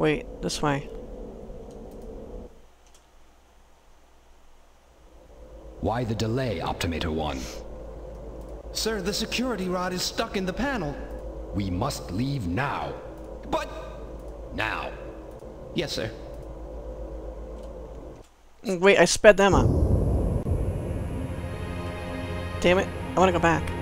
Wait, this way. Why the delay, Optimator 1? Sir, the security rod is stuck in the panel. We must leave now. But... Now. Yes, sir. Wait, I sped them up. Damn it. I want to go back.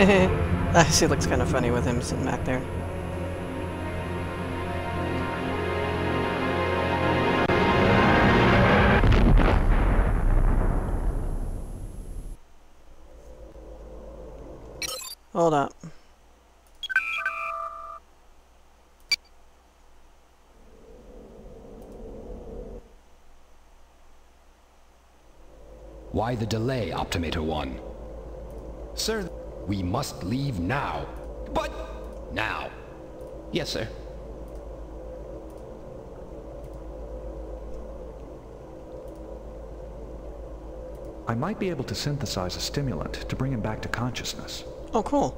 I see it looks kind of funny with him sitting back there. Hold up. Why the delay, Optimator 1? Sir... We must leave now. But... Now. Yes, sir. I might be able to synthesize a stimulant to bring him back to consciousness. Oh, cool.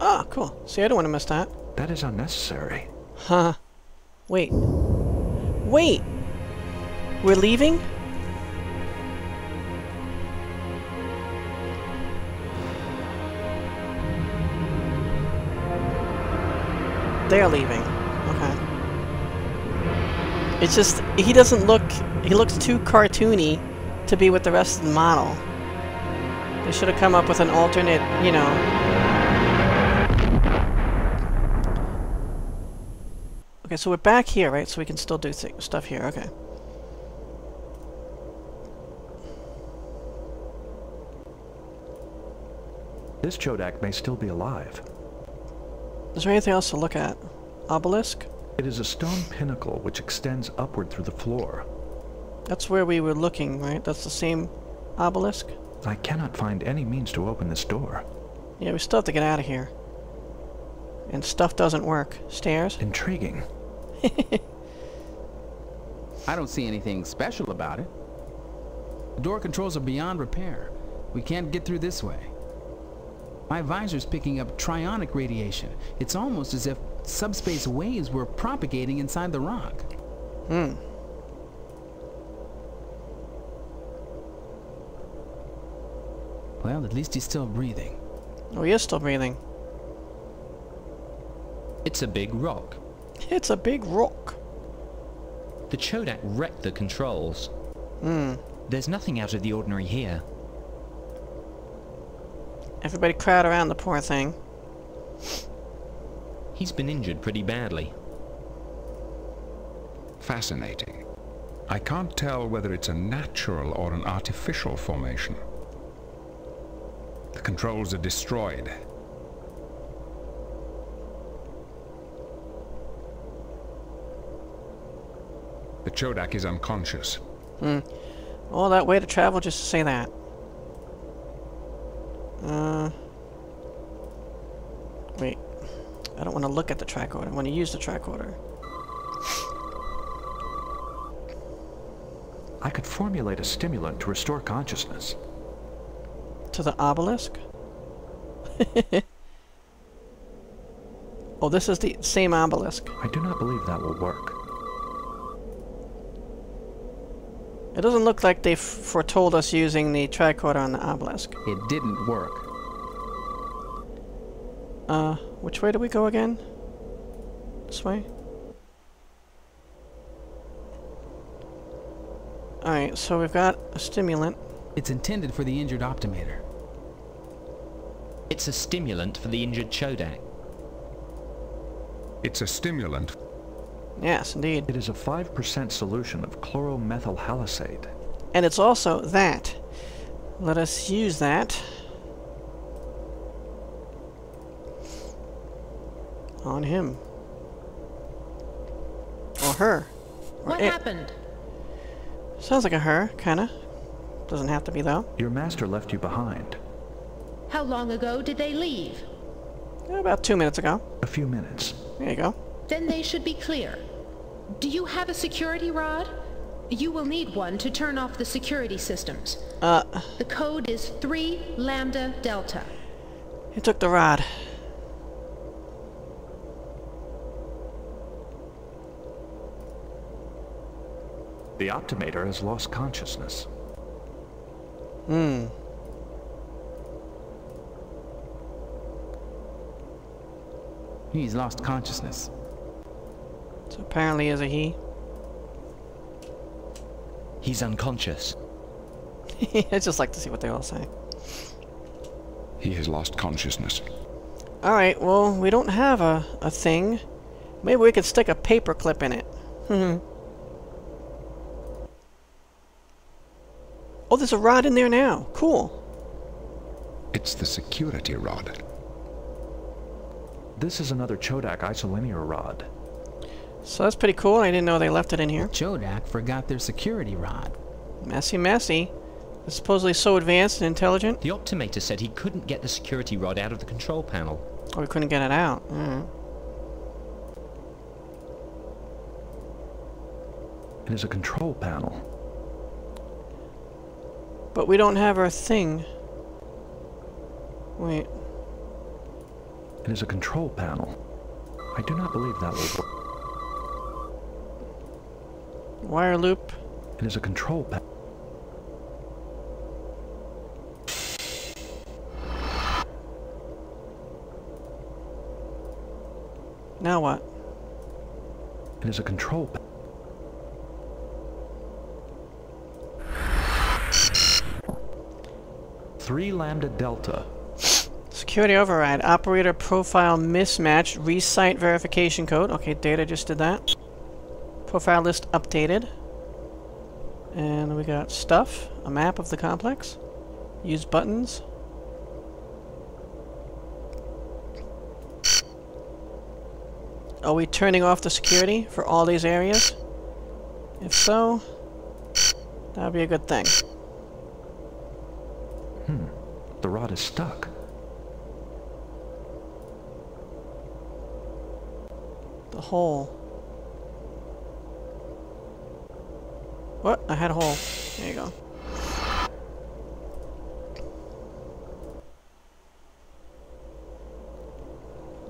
Ah, cool. See, I don't want to miss that. That is unnecessary. Huh. Wait. Wait! We're leaving? They're leaving. Okay. It's just, he doesn't look, he looks too cartoony to be with the rest of the model. They should have come up with an alternate, you know, Okay, so we're back here, right? So we can still do stuff here. Okay. This Chodak may still be alive. Is there anything else to look at? Obelisk? It is a stone pinnacle which extends upward through the floor. That's where we were looking, right? That's the same obelisk? I cannot find any means to open this door. Yeah, we still have to get out of here. And stuff doesn't work. Stairs? Intriguing. I don't see anything special about it. The door controls are beyond repair. We can't get through this way. My visor's picking up trionic radiation. It's almost as if subspace waves were propagating inside the rock. Hmm. Well, at least he's still breathing. Oh, he is still breathing. It's a big rock. It's a big rock. The Chodak wrecked the controls. Hmm. There's nothing out of the ordinary here. Everybody crowd around the poor thing. He's been injured pretty badly. Fascinating. I can't tell whether it's a natural or an artificial formation. The controls are destroyed. The Chodak is unconscious. Hmm. All that way to travel just to say that. Uh. Wait. I don't want to look at the tricorder. I want to use the tricorder. I could formulate a stimulant to restore consciousness. To the obelisk? oh, this is the same obelisk. I do not believe that will work. It doesn't look like they foretold us using the tricorder on the obelisk. It didn't work. Uh, which way do we go again? This way? Alright, so we've got a stimulant. It's intended for the injured Optimator. It's a stimulant for the injured Chodak. It's a stimulant. Yes, indeed. It is a 5% solution of chloromethyl halosate. And it's also that. Let us use that. On him. Or her. Or What it. happened? Sounds like a her, kinda. Doesn't have to be, though. Your master left you behind. How long ago did they leave? About two minutes ago. A few minutes. There you go. Then they should be clear. Do you have a security rod? You will need one to turn off the security systems. Uh, The code is 3 Lambda Delta. he took the rod. The Optimator has lost consciousness. Hmm. He's lost consciousness. So apparently is a he. He's unconscious. I just like to see what they all say. He has lost consciousness. Alright, well, we don't have a, a thing. Maybe we could stick a paper clip in it. Hmm. oh, there's a rod in there now. Cool. It's the security rod. This is another Chodak isolinear rod. So that's pretty cool. I didn't know they left it in here. Chodak forgot their security rod. Messy, messy. It's supposedly so advanced and intelligent. The Optimator said he couldn't get the security rod out of the control panel. Or we couldn't get it out. Mm. It is a control panel. But we don't have our thing. Wait. It is a control panel. I do not believe that will work. Wire loop. It is a control panel. Now what? It is a control panel. Three Lambda Delta. Security override. Operator profile mismatch. Resite verification code. Okay, data just did that. Profile list updated. And we got stuff. A map of the complex. Use buttons. Are we turning off the security for all these areas? If so, that would be a good thing. Hmm. The rod is stuck. The hole. What? I had a hole. There you go.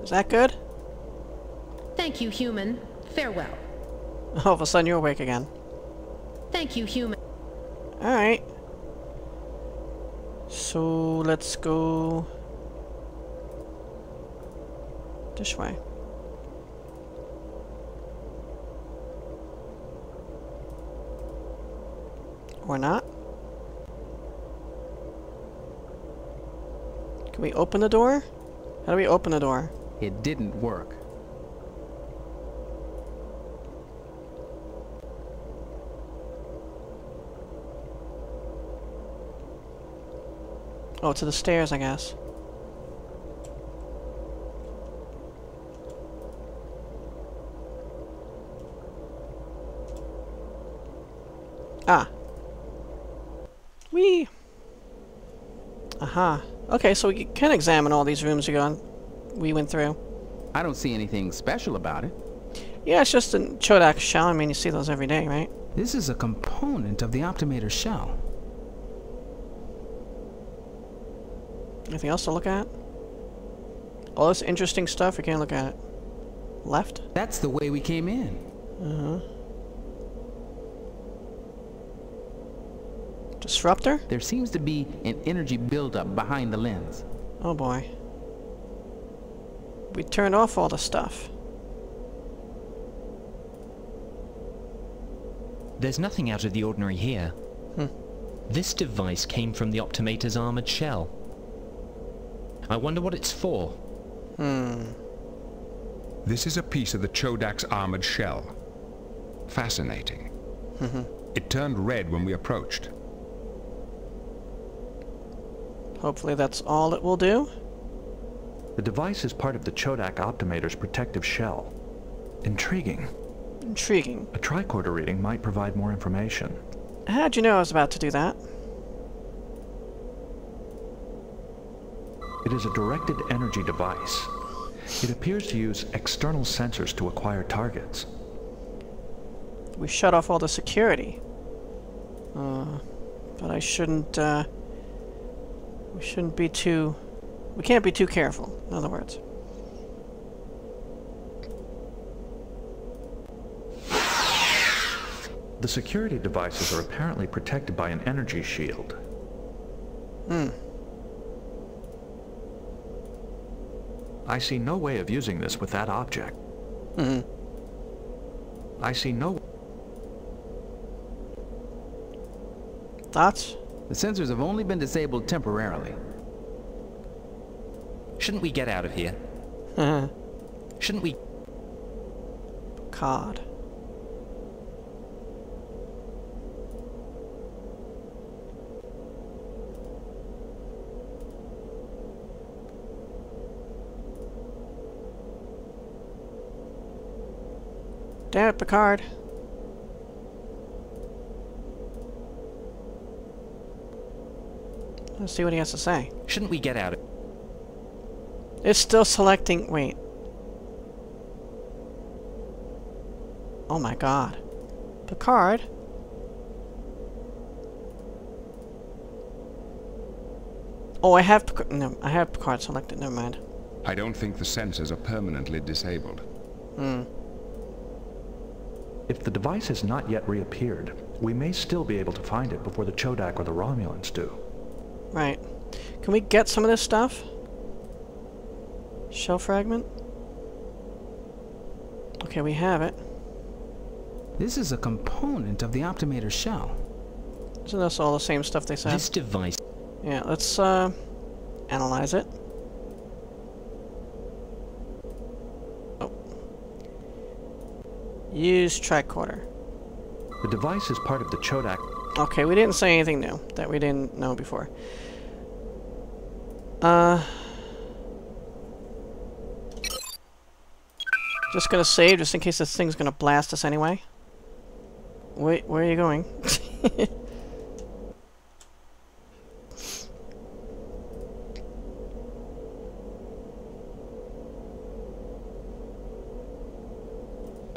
Is that good? Thank you, human. Farewell. All of a sudden you're awake again. Thank you, human. Alright. So let's go this way. Or not? Can we open the door? How do we open the door? It didn't work. Oh, to the stairs, I guess. Ah. Aha. Okay, so we can examine all these rooms we gone we went through. I don't see anything special about it. Yeah, it's just a Chodak shell. I mean, you see those every day, right? This is a component of the Optimator shell. Anything else to look at? All this interesting stuff, we can't look at it. Left? That's the way we came in. Uh-huh. Disruptor? There seems to be an energy buildup behind the lens. Oh boy. We turned off all the stuff. There's nothing out of the ordinary here. Hmm. This device came from the Optimator's armored shell. I wonder what it's for. Hmm. This is a piece of the Chodak's armored shell. Fascinating. it turned red when we approached. Hopefully that's all it will do. The device is part of the Chodak Optimator's protective shell. Intriguing. Intriguing. A tricorder reading might provide more information. How'd you know I was about to do that? It is a directed energy device. It appears to use external sensors to acquire targets. We shut off all the security. Uh, but I shouldn't, uh, we shouldn't be too, we can't be too careful, in other words. The security devices are apparently protected by an energy shield. Hmm. I see no way of using this with that object. hmm I see no... Thoughts? The sensors have only been disabled temporarily. Shouldn't we get out of here? Uh. Shouldn't we... Cod. Damn it, Picard. Let's see what he has to say. Shouldn't we get out of... It's still selecting... Wait. Oh my god. Picard? Oh, I have Picard... No, I have Picard selected. Never mind. I don't think the sensors are permanently disabled. Hmm. If the device has not yet reappeared, we may still be able to find it before the Chodak or the Romulans do. Right. Can we get some of this stuff? Shell fragment? Okay, we have it. This is a component of the Optimator shell. Isn't this all the same stuff they said? This device... Yeah, let's uh, analyze it. Oh. Use tricorder. The device is part of the Chodak... Okay, we didn't say anything new that we didn't know before. Uh... Just gonna save, just in case this thing's gonna blast us anyway. Wait, where are you going?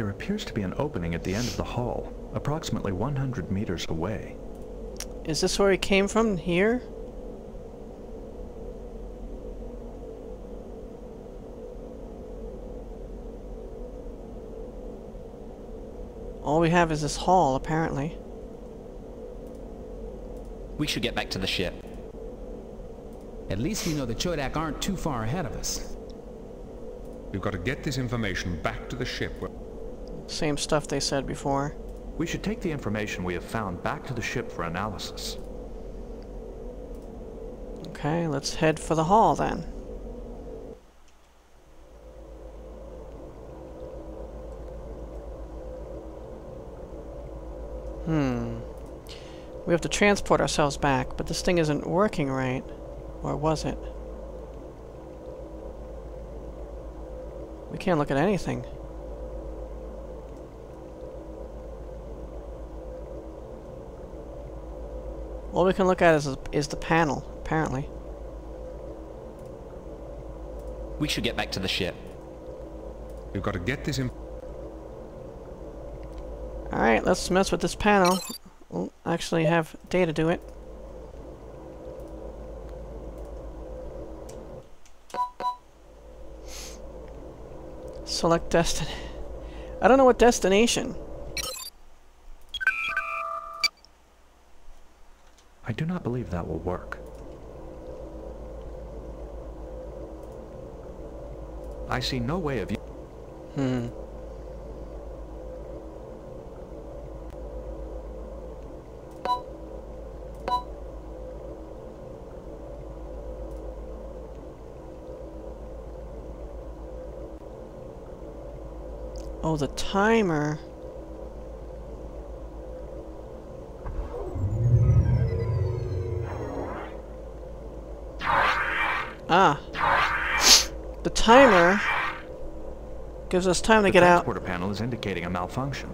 There appears to be an opening at the end of the hall, approximately 100 meters away. Is this where he came from? Here? All we have is this hall, apparently. We should get back to the ship. At least we know the Chodak aren't too far ahead of us. We've got to get this information back to the ship. where- Same stuff they said before. We should take the information we have found back to the ship for analysis. Okay, let's head for the hall then. Hmm. We have to transport ourselves back, but this thing isn't working right. Or was it? We can't look at anything. All we can look at is, is the panel, apparently. We should get back to the ship. We've got to get this in. Alright, let's mess with this panel. We'll actually have data do it. Select destin... I don't know what destination. I do not believe that will work. I see no way of... You. Hmm. Oh, the timer. Ah. The timer gives us time to get out. transporter panel is indicating a malfunction.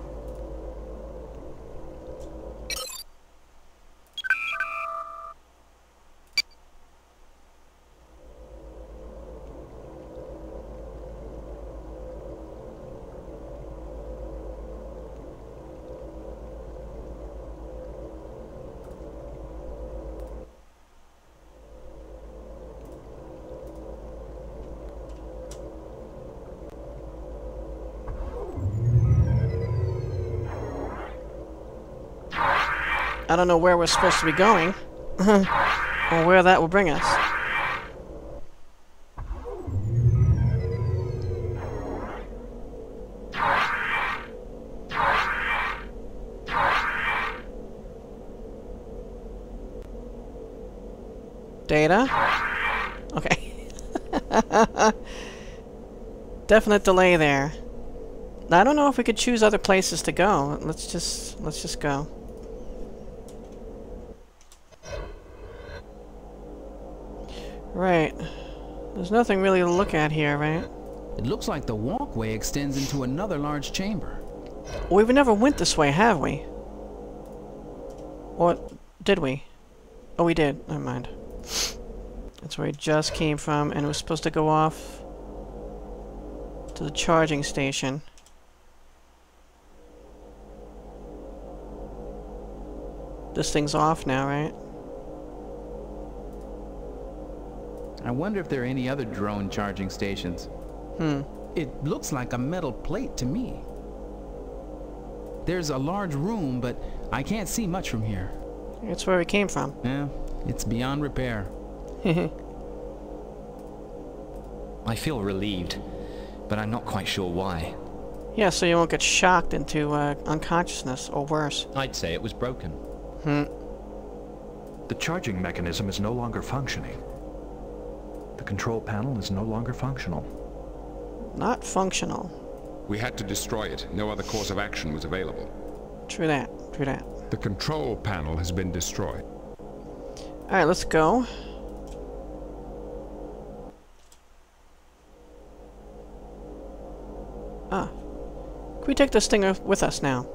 I don't know where we're supposed to be going. or where that will bring us. Data? Okay. Definite delay there. I don't know if we could choose other places to go. Let's just let's just go. There's nothing really to look at here, right? It looks like the walkway extends into another large chamber. We've never went this way, have we? Or did we? Oh, we did. Never mind. That's where we just came from, and it was supposed to go off to the charging station. This thing's off now, right? I wonder if there are any other drone charging stations. Hmm. It looks like a metal plate to me. There's a large room, but I can't see much from here. That's where we came from. Yeah, it's beyond repair. I feel relieved, but I'm not quite sure why. yeah, so you won't get shocked into uh, unconsciousness, or worse. I'd say it was broken. Hmm. The charging mechanism is no longer functioning. The control panel is no longer functional. Not functional. We had to destroy it. No other course of action was available. True that. True that. The control panel has been destroyed. Alright, let's go. Ah. Can we take this thing with- with us now?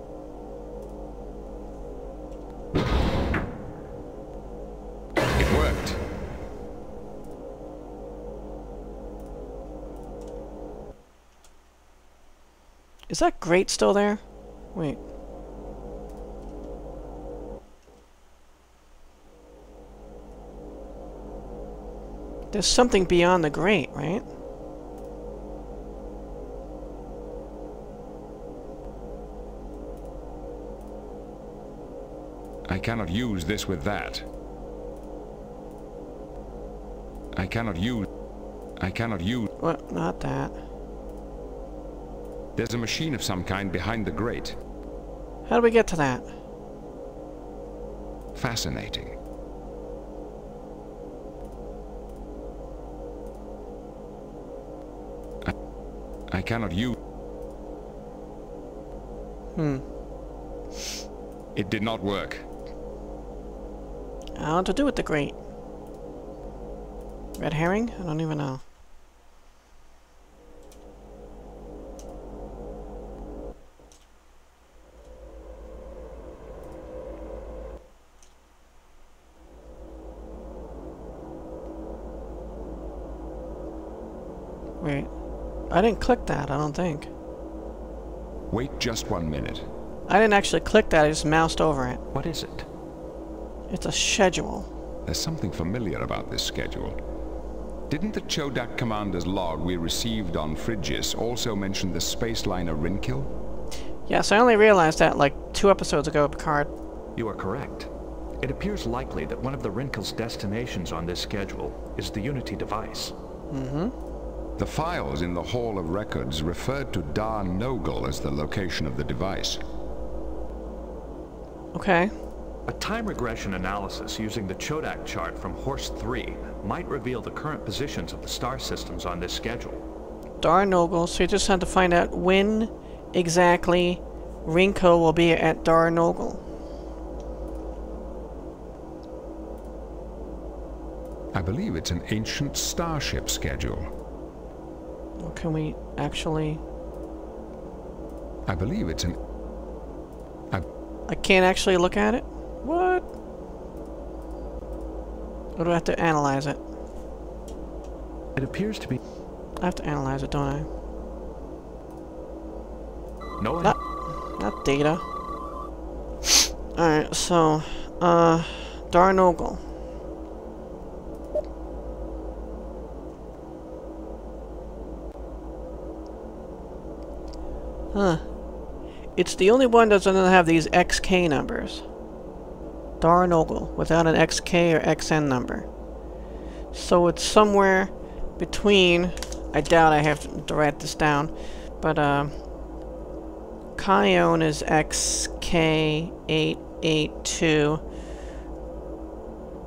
Is that grate still there? Wait. There's something beyond the grate, right? I cannot use this with that. I cannot use... I cannot use... What? Not that. There's a machine of some kind behind the grate. How do we get to that? Fascinating. I, I cannot use... Hmm. It did not work. How to do with the grate? Red herring? I don't even know. Wait. I didn't click that, I don't think. Wait just one minute. I didn't actually click that, I just moused over it. What is it? It's a schedule. There's something familiar about this schedule. Didn't the Chodak commander's log we received on Phrygius also mention the space liner Rinkill? Yes, I only realized that like two episodes ago, Picard. You are correct. It appears likely that one of the Rinkill's destinations on this schedule is the Unity device. Mm-hmm. The files in the Hall of Records referred to Dar Nogel as the location of the device. Okay. A time regression analysis using the Chodak chart from Horst 3 might reveal the current positions of the star systems on this schedule. Dar Nogel, so you just had to find out when exactly Rinko will be at Dar Nogel. I believe it's an ancient starship schedule. Well, can we actually... I believe it's an... I I can't actually look at it? What? Or do I have to analyze it? It appears to be... I have to analyze it, don't I? No Not, not data. Alright, so, uh, Darnogel. Huh. It's the only one that doesn't have these XK numbers. Darnogle without an XK or XN number. So it's somewhere between. I doubt I have to, write this down, but uh, Kion is XK882.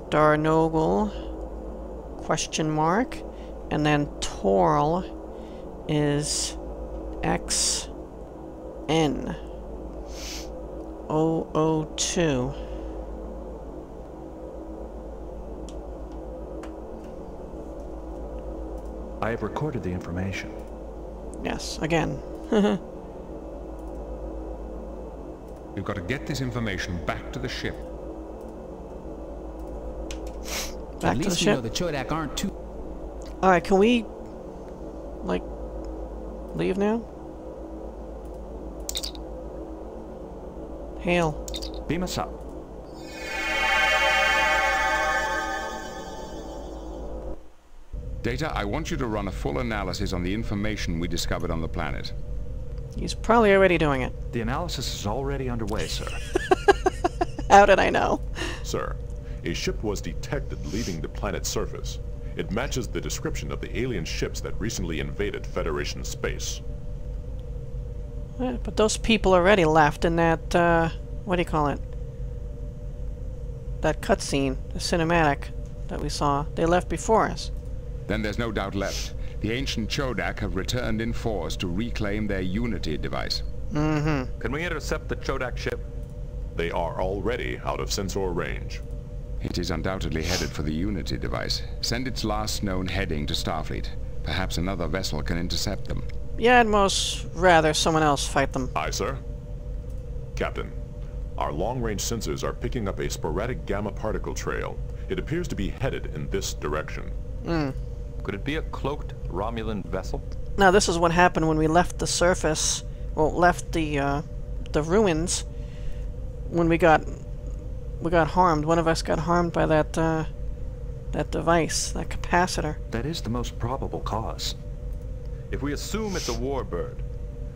Darnogle question mark, and then Torl is XN. 002. I have recorded the information. Yes, again. We've got to get this information back to the ship. Back At to the least we know the Chodak aren't too... Alright, can we, like, leave now? Hail. Beam us up. Data, I want you to run a full analysis on the information we discovered on the planet. He's probably already doing it. The analysis is already underway, sir. How did I know? Sir, a ship was detected leaving the planet's surface. It matches the description of the alien ships that recently invaded Federation space. Eh, But those people already left in that, uh, what do you call it? That cutscene, the cinematic that we saw. They left before us. Then there's no doubt left. The ancient Chodak have returned in force to reclaim their Unity device. Mm-hmm. Can we intercept the Chodak ship? They are already out of sensor range. It is undoubtedly headed for the Unity device. Send its last known heading to Starfleet. Perhaps another vessel can intercept them. Yeah, I'd most rather someone else fight them. Aye, sir. Captain, our long-range sensors are picking up a sporadic gamma particle trail. It appears to be headed in this direction. Mm. Could it be a cloaked Romulan vessel? Now, this is what happened when we left the surface, well, left the, uh, the ruins, when we got, we got harmed. One of us got harmed by that, uh, that device, that capacitor. That is the most probable cause. If we assume it's a warbird,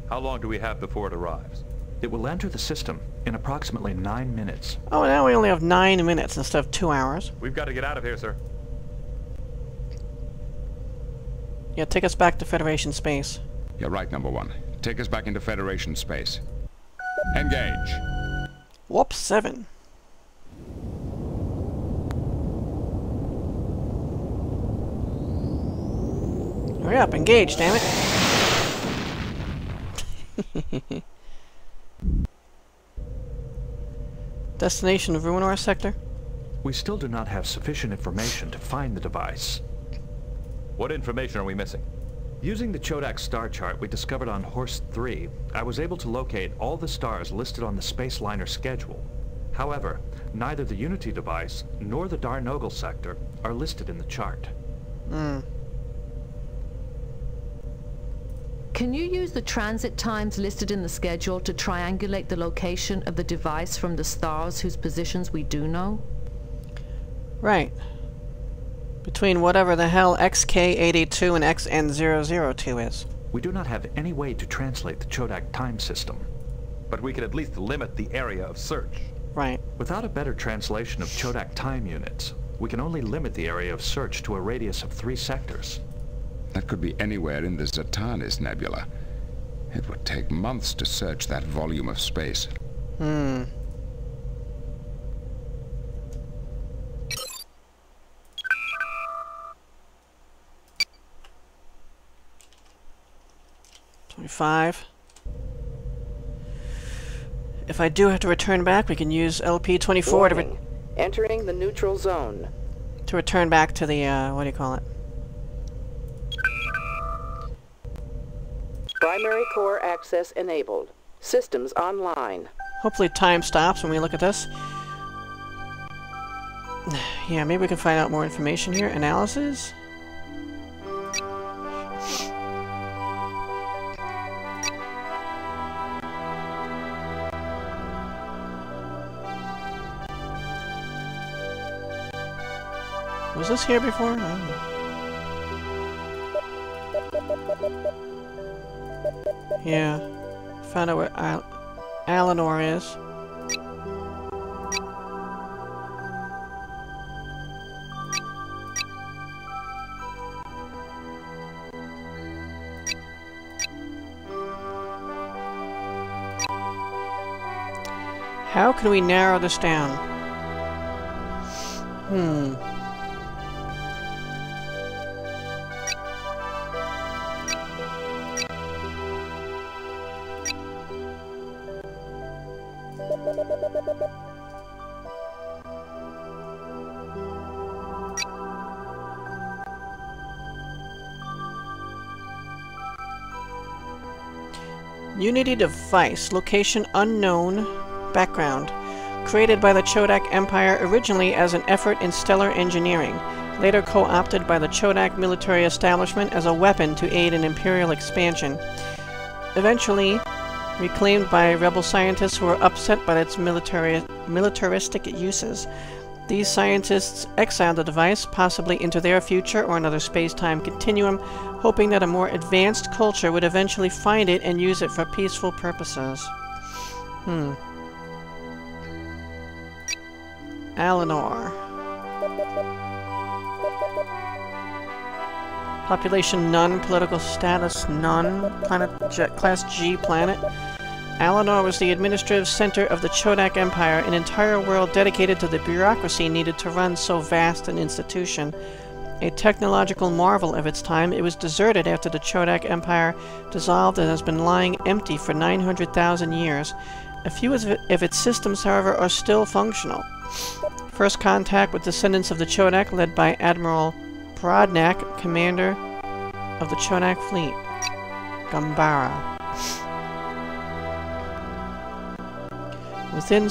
how long do we have before it arrives? It will enter the system in approximately nine minutes. Oh, now we only have nine minutes instead of two hours. We've got to get out of here, sir. Yeah, take us back to Federation space. You're right, number one. Take us back into Federation space. Engage. Warp 7. Hurry up, engage, damn it. Destination of Ruinor sector? We still do not have sufficient information to find the device. What information are we missing? Using the Chodak star chart we discovered on Horst 3, I was able to locate all the stars listed on the space liner schedule. However, neither the Unity device nor the Darnogle sector are listed in the chart. Hmm. Can you use the transit times listed in the schedule to triangulate the location of the device from the stars whose positions we do know? Right. Between whatever the hell XK82 and XN002 is. We do not have any way to translate the Chodak time system. But we can at least limit the area of search. Right. Without a better translation of Chodak time units, we can only limit the area of search to a radius of three sectors. That could be anywhere in the Zatanis Nebula. It would take months to search that volume of space. Hmm. Twenty-five. If I do have to return back, we can use LP-24 to, re Warning. Entering the neutral zone. to return back to the, uh, what do you call it? Primary core access enabled. Systems online. Hopefully time stops when we look at this. Yeah, maybe we can find out more information here. Analysis? Was this here before? Yeah. Found out where Al Eleanor is. How can we narrow this down? Hmm. Unity device, location unknown, background. Created by the Chodak Empire originally as an effort in stellar engineering, later co-opted by the Chodak military establishment as a weapon to aid in imperial expansion. Eventually reclaimed by rebel scientists who were upset by its military militaristic uses. These scientists exiled the device, possibly into their future or another space-time continuum, hoping that a more advanced culture would eventually find it and use it for peaceful purposes. Hmm. Allanor. Population none, political status none, planet class G planet. Allanor was the administrative center of the Chodak Empire, an entire world dedicated to the bureaucracy needed to run so vast an institution. A technological marvel of its time, it was deserted after the Chodak Empire dissolved and has been lying empty for 900,000 years. A few of its systems, however, are still functional. First contact with descendants of the Chodak, led by Admiral Brodnak, commander of the Chodak fleet. Gambara. Within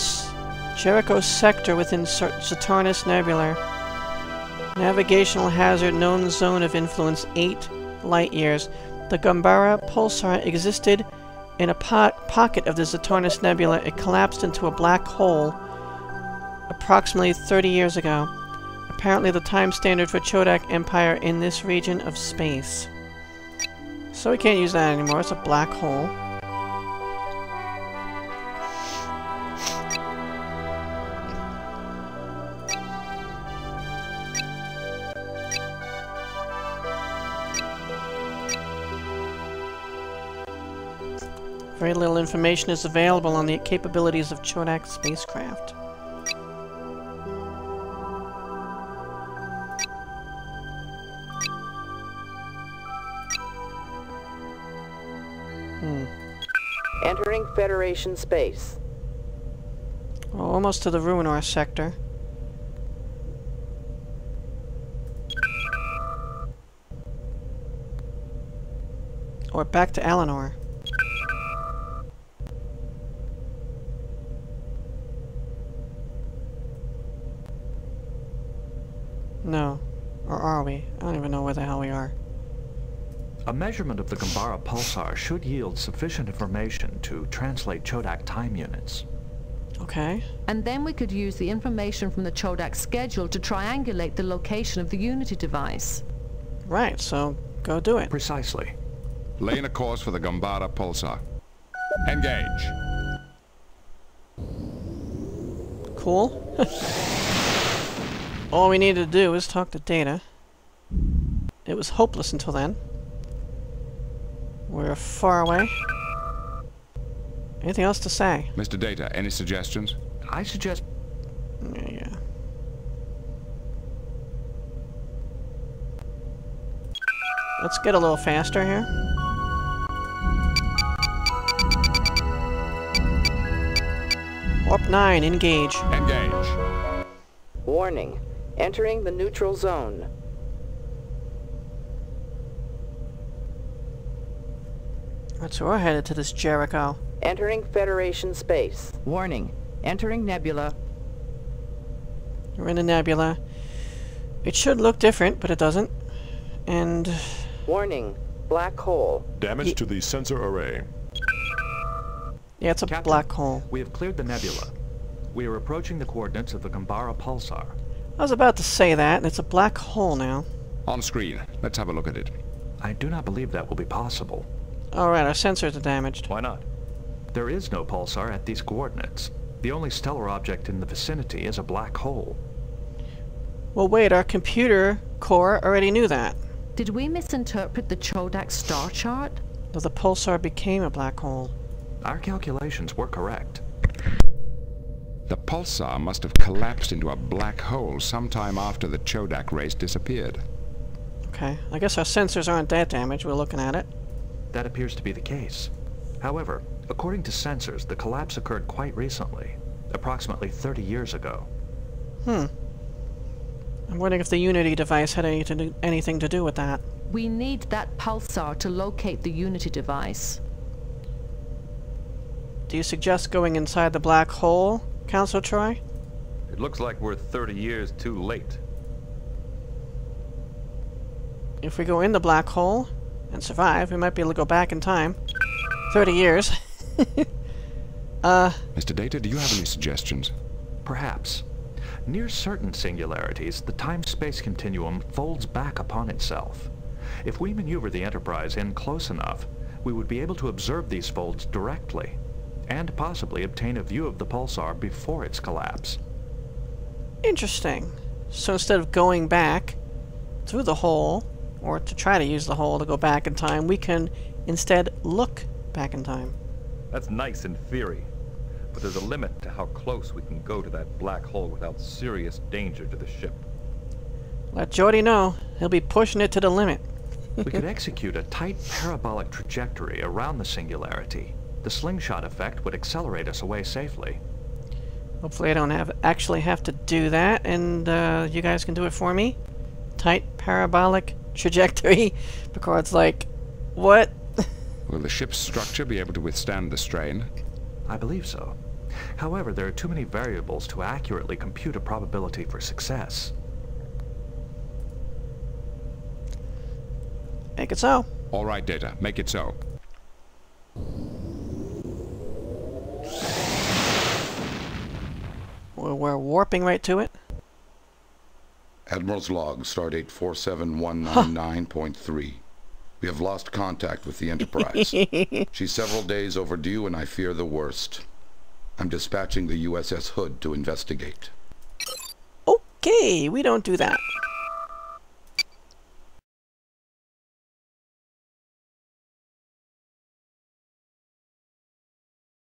Jericho sector within Saturnus Nebula. Navigational hazard known zone of influence 8 light years. The Gambara pulsar existed in a pocket of the Saturnus Nebula. It collapsed into a black hole approximately 30 years ago. Apparently the time standard for Chodak Empire in this region of space. So we can't use that anymore. It's a black hole. Very little information is available on the capabilities of Chodak spacecraft. Federation space. Well, almost to the Ruinor sector. Or back to Allanor. No. Or are we? I don't even know where the hell we are. A measurement of the Gambara pulsar should yield sufficient information to translate Chodak time units. Okay. And then we could use the information from the Chodak schedule to triangulate the location of the Unity device. Right, so go do it. Precisely. Laying a course for the Gambara pulsar. Engage. Cool. All we needed to do was talk to Data. It was hopeless until then. We're far away. Anything else to say? Mr. Data, any suggestions? I suggest... Yeah, yeah. Let's get a little faster here. Warp 9, engage. Engage. Warning. Entering the neutral zone. Right, so we're headed to this Jericho. Entering Federation space. Warning. Entering Nebula. We're in a nebula. It should look different, but it doesn't. And... Warning. Black hole. Damage to the sensor array. Yeah, it's a Captain, black hole. We have cleared the nebula. We are approaching the coordinates of the Gambara pulsar. I was about to say that, and it's a black hole now. On screen. Let's have a look at it. I do not believe that will be possible. Alright, our sensors are damaged. Why not? There is no pulsar at these coordinates. The only stellar object in the vicinity is a black hole. Well, wait, our computer core already knew that. Did we misinterpret the Chodak star chart? Though the pulsar became a black hole. Our calculations were correct. The pulsar must have collapsed into a black hole sometime after the Chodak race disappeared. Okay, I guess our sensors aren't that damaged. We're looking at it. That appears to be the case. However, according to sensors, the collapse occurred quite recently, approximately 30 years ago. Hmm. I'm wondering if the Unity device had any to do, anything to do with that. We need that pulsar to locate the Unity device. Do you suggest going inside the black hole, Council Troi? It looks like we're 30 years too late. If we go in the black hole and survive, we might be able to go back in time. 30 years. uh... Mr. Data, do you have any suggestions? Perhaps. Near certain singularities, the time-space continuum folds back upon itself. If we maneuver the Enterprise in close enough, we would be able to observe these folds directly, and possibly obtain a view of the pulsar before its collapse. Interesting. So instead of going back through the hole, or to try to use the hole to go back in time, we can instead look back in time. That's nice in theory, but there's a limit to how close we can go to that black hole without serious danger to the ship. Let Geordi know. He'll be pushing it to the limit. we could execute a tight parabolic trajectory around the singularity. The slingshot effect would accelerate us away safely. Hopefully I don't have actually have to do that, and uh, you guys can do it for me. Tight parabolic trajectory. Picard's like, what? Will the ship's structure be able to withstand the strain? I believe so. However, there are too many variables to accurately compute a probability for success. Make it so. All right, Data. Make it so. We're, we're warping right to it. Admiral's log, stardate 47199.3. We have lost contact with the Enterprise. She's several days overdue and I fear the worst. I'm dispatching the USS Hood to investigate. Okay, we don't do that.